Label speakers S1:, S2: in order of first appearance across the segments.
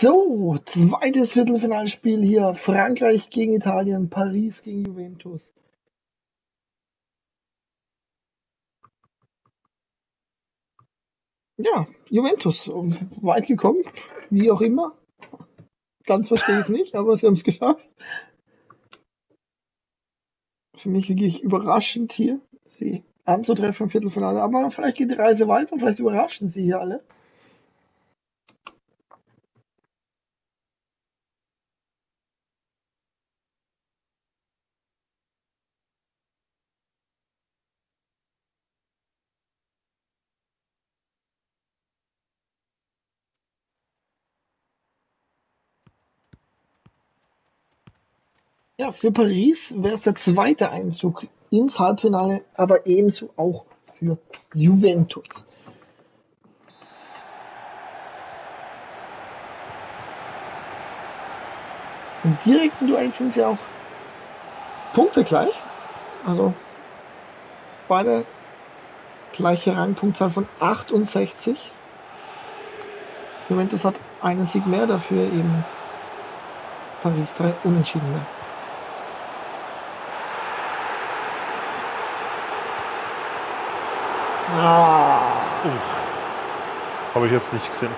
S1: So, zweites Viertelfinalspiel hier. Frankreich gegen Italien, Paris gegen Juventus. Ja, Juventus, weit gekommen, wie auch immer. Ganz verstehe ich es nicht, aber sie haben es geschafft. Für mich wirklich überraschend hier, sie anzutreffen im Viertelfinale. Aber vielleicht geht die Reise weiter, vielleicht überraschen sie hier alle. Ja, für Paris wäre es der zweite Einzug ins Halbfinale, aber ebenso auch für Juventus. Im direkten Duell sind sie auch Punkte gleich. Also beide gleiche Rangpunktzahl von 68. Juventus hat einen Sieg mehr, dafür eben Paris drei Unentschieden mehr.
S2: Ah. Habe ich jetzt nicht gesehen.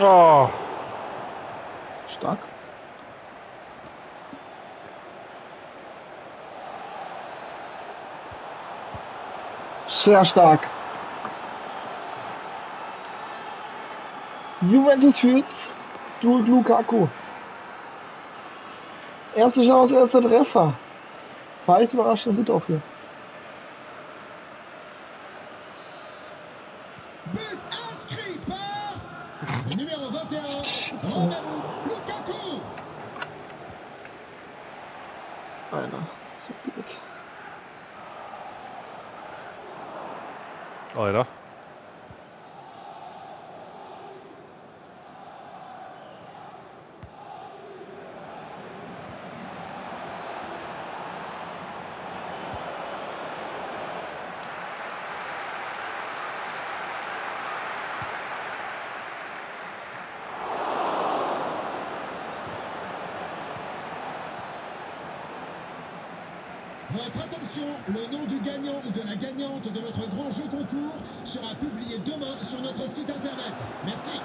S2: Oh,
S1: Stark. Sehr stark. Juventus führt durch Lukaku. Erste Chance, erster Treffer. Vielleicht überraschen sie doch hier. Einer. So billig.
S2: Alter.
S3: Votre attention, le nom du gagnant ou de la gagnante de notre grand jeu concours sera publié demain sur notre site internet. Merci.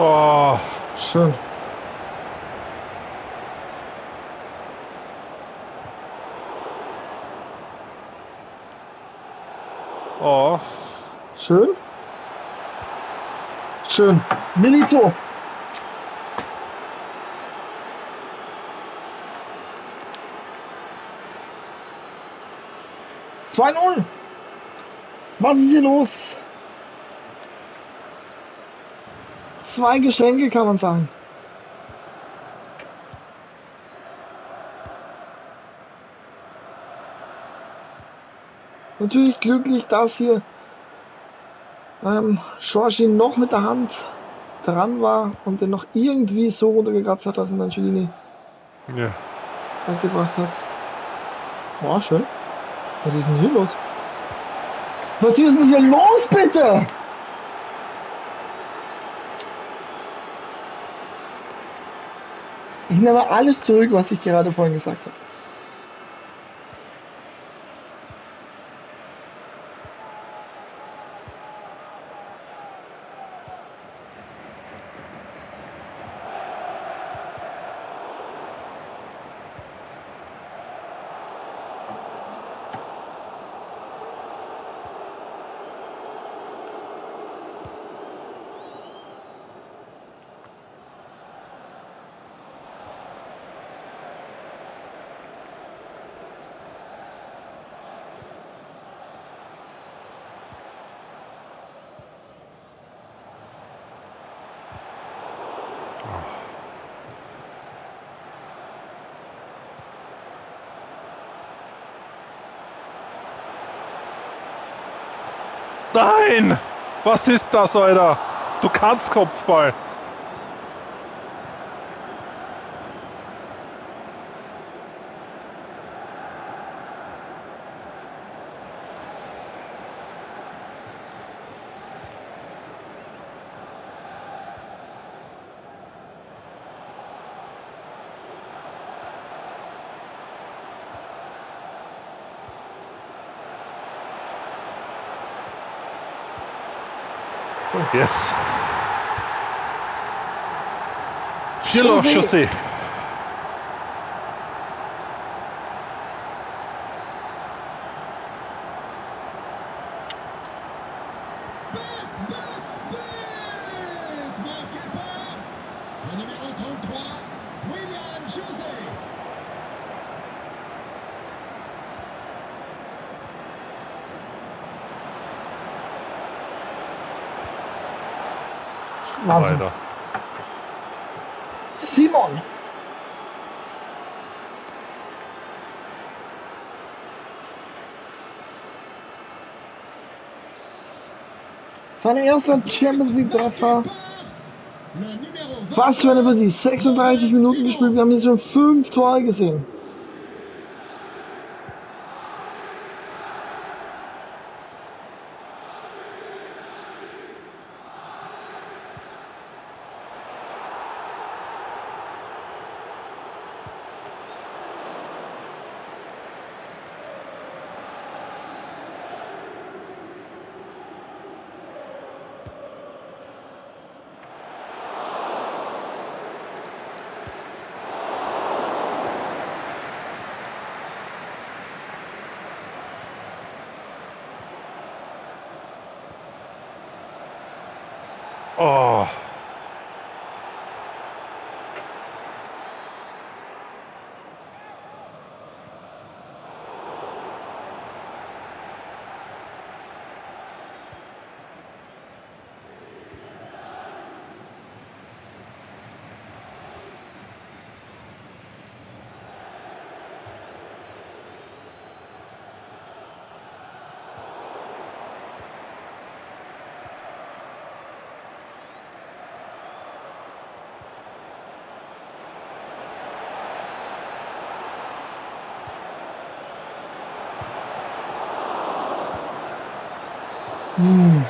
S2: Oh,
S1: Schön.
S2: oh.
S1: Schön. Schön. Milito. Zwei null. Was ist hier los? Zwei Geschenke kann man sagen. Natürlich glücklich, dass hier ähm, Giorgi noch mit der Hand dran war und den noch irgendwie so runtergekratzt hat, dass ihn dann Cellini
S2: Ja.
S1: angebracht hat. Boah, schön. Was ist denn hier los? Was ist denn hier los, bitte? Ich nehme alles zurück, was ich gerade vorhin gesagt habe.
S2: Nein! Was ist das, Alter? Du kannst Kopfball. Yes. Pirlo
S1: Chaussee.
S2: Chaussee.
S3: But marqué par le numéro 33, William José.
S1: Wahnsinn.
S2: Alter.
S1: Simon. Sein erster Champions League Treffer.
S3: Le numéro 20,
S1: Was für eine Partie. 36 Minuten gespielt. Wir haben jetzt schon fünf Tore gesehen.
S2: Oh.
S1: Hm.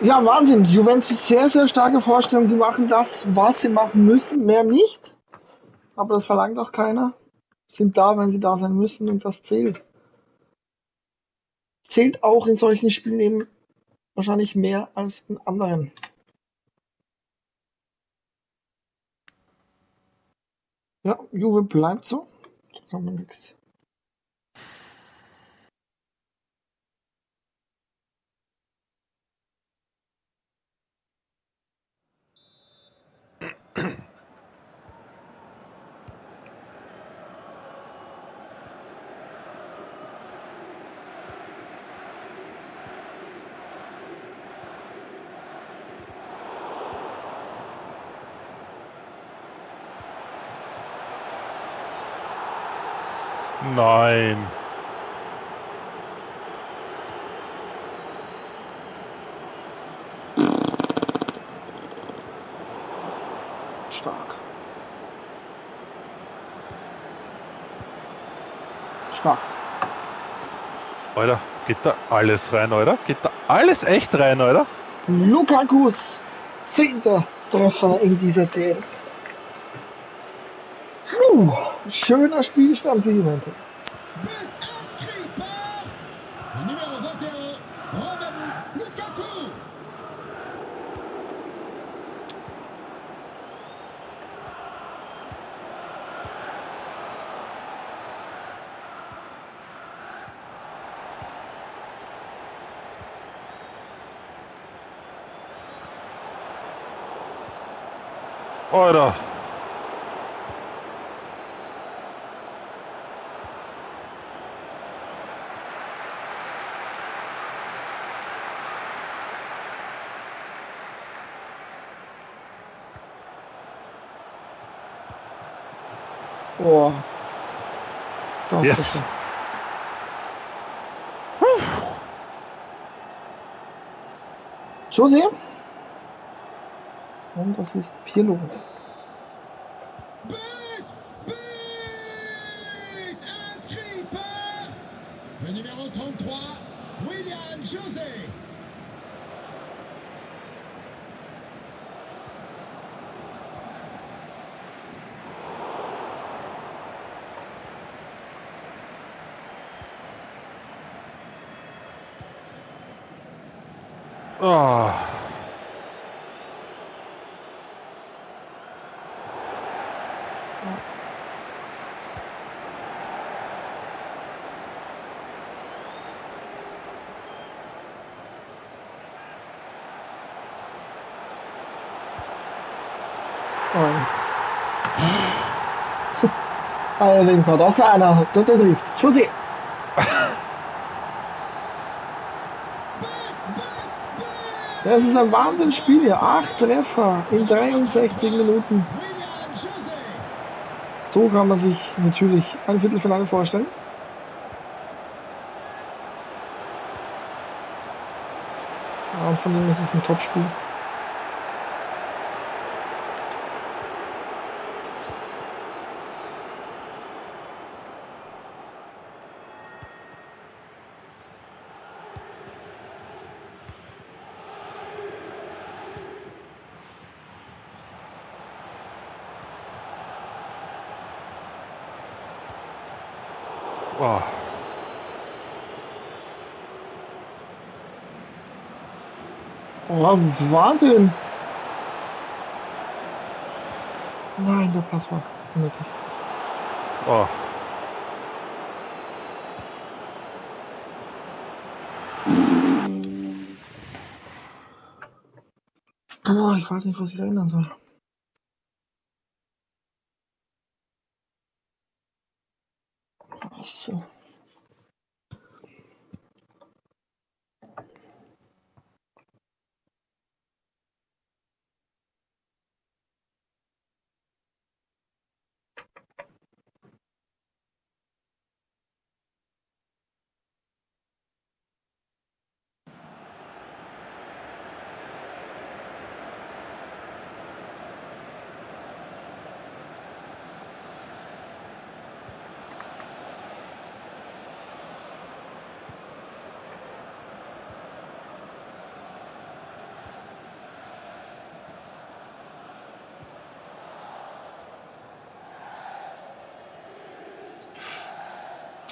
S1: Ja, Wahnsinn. Juventus sehr, sehr starke Vorstellung. Die machen das, was sie machen müssen, mehr nicht. Aber das verlangt auch keiner. Sind da, wenn sie da sein müssen und das zählt. Zählt auch in solchen Spielen eben wahrscheinlich mehr als in anderen. Ja, Juve bleibt so. Da kann man nichts.
S2: Nein.
S1: Stark. Stark.
S2: Alter, geht da alles rein, oder? Geht da alles echt rein, oder?
S1: Lukakus zehnter Treffer in dieser Serie. Puh, schöner Spielstand für Juventus.
S3: but
S1: Oh. Doch,
S2: yes.
S1: Jose. Und das ist Pirlo.
S3: Le numéro 33, William José.
S2: Ah.
S1: Allerdings hat das einer, der, der trifft. Das ist ein Wahnsinnsspiel hier. Acht Treffer in 63 Minuten. So kann man sich natürlich ein Viertelfinale vorstellen. Und von ihm ist es ein Topspiel.
S2: Oh.
S1: Oh, Wahnsinn! Nein, der Pass war unnötig.
S2: Oh.
S1: Boah, ich weiß nicht, was ich da ändern soll.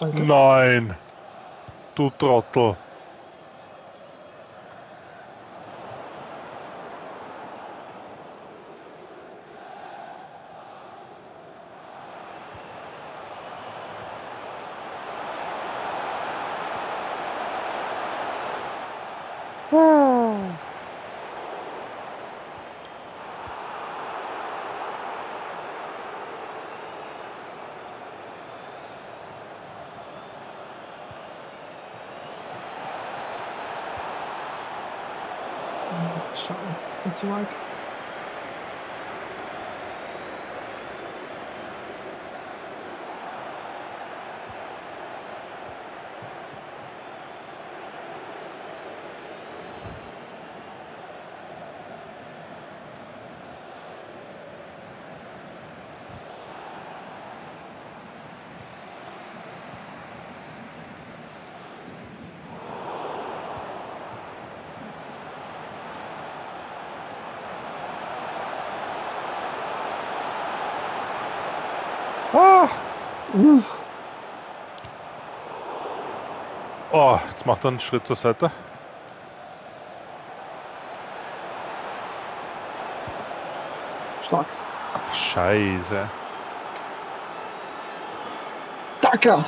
S1: Danke.
S2: Nein. Du Trottel.
S1: something since
S2: like.
S1: Uff,
S2: Oh, jetzt macht er einen Schritt zur Seite.
S1: stark.
S2: Scheiße.
S1: Dacker!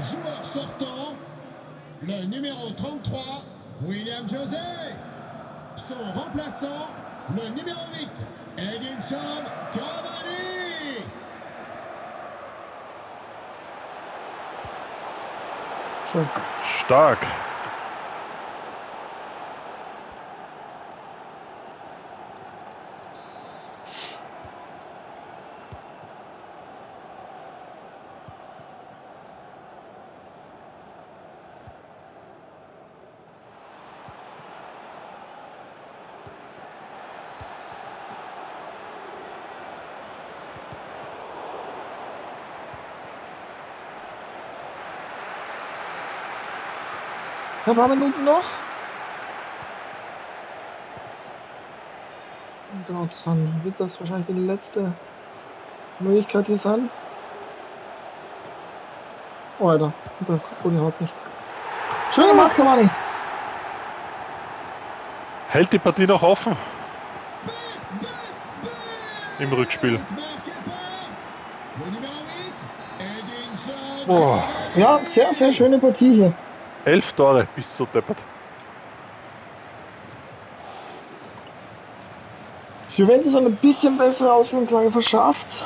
S3: Joueur sortant, le numéro 33, William José. Son remplaçant, le numéro 8, Edinson Cavani.
S1: Ein paar Minuten noch. Und Gott, dann wird das wahrscheinlich die letzte Möglichkeit hier sein. Oh, Alter, das Uli haut nicht. Schön gemacht, Cavani.
S2: Hält die Partie noch offen im Rückspiel.
S3: Marqué par le numéro 8, Edinson
S2: Boah.
S3: Cavani.
S1: Ja, sehr, sehr schöne Partie hier.
S2: Elf Tore bis zu deppert.
S1: Juventus hat ein bisschen bessere Ausgangslage verschafft.